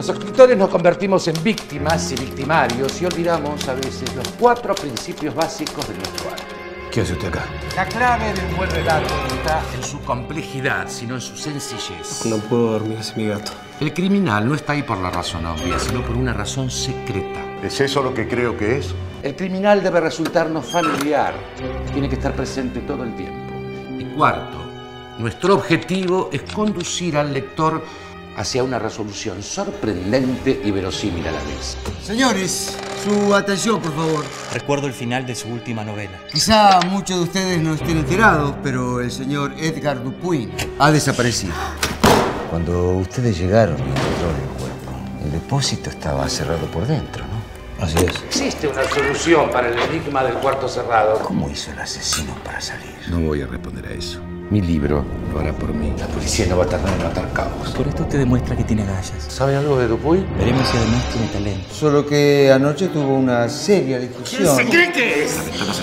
Los escritores nos convertimos en víctimas y victimarios y olvidamos a veces los cuatro principios básicos de nuestro arte. ¿Qué hace usted acá? La clave de un buen relato no está en su complejidad, sino en su sencillez. No puedo dormir sin mi gato. El criminal no está ahí por la razón obvia, sino por una razón secreta. ¿Es eso lo que creo que es? El criminal debe resultarnos familiar. Tiene que estar presente todo el tiempo. Y cuarto, nuestro objetivo es conducir al lector hacia una resolución sorprendente y verosímil a la vez. Señores, su atención, por favor. Recuerdo el final de su última novela. Quizá muchos de ustedes no estén enterados, pero el señor Edgar Dupuy ha desaparecido. Cuando ustedes llegaron y encontraron el cuerpo, el depósito estaba cerrado por dentro, ¿no? Así es. Existe una solución para el enigma del cuarto cerrado. ¿Cómo hizo el asesino para salir? No voy a responder a eso. Mi libro lo hará por mí. La policía no va a tardar en matar cabos. Por esto usted demuestra que tiene gallas. ¿Sabe algo de Dupuy? Veremos si además tiene talento. Solo que anoche tuvo una seria discusión cree que es?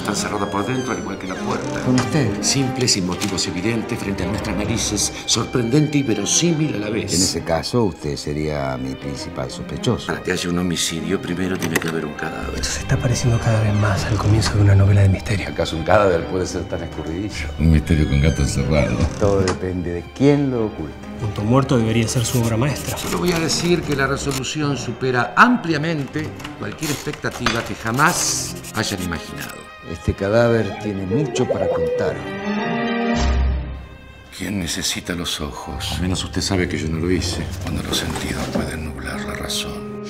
Están cerradas por dentro, al igual que la puerta. con usted. Simple, sin motivos evidentes, frente a nuestras narices, sorprendente y verosímil a la vez. En ese caso, usted sería mi principal sospechoso. Para que haya un homicidio, primero tiene que haber un cadáver. Se está pareciendo cada vez más al comienzo de una novela de misterio. ¿Acaso un cadáver puede ser tan escurridizo? Un misterio con gato encerrado. Todo depende de quién lo oculte. Punto Muerto debería ser su obra maestra. Solo voy a decir que la resolución supera ampliamente cualquier expectativa que jamás hayan imaginado. Este cadáver tiene mucho para contar. ¿Quién necesita los ojos? Al menos usted sabe que yo no lo hice. Cuando los sentidos pueden nublar la razón.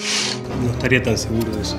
No estaría tan seguro de eso.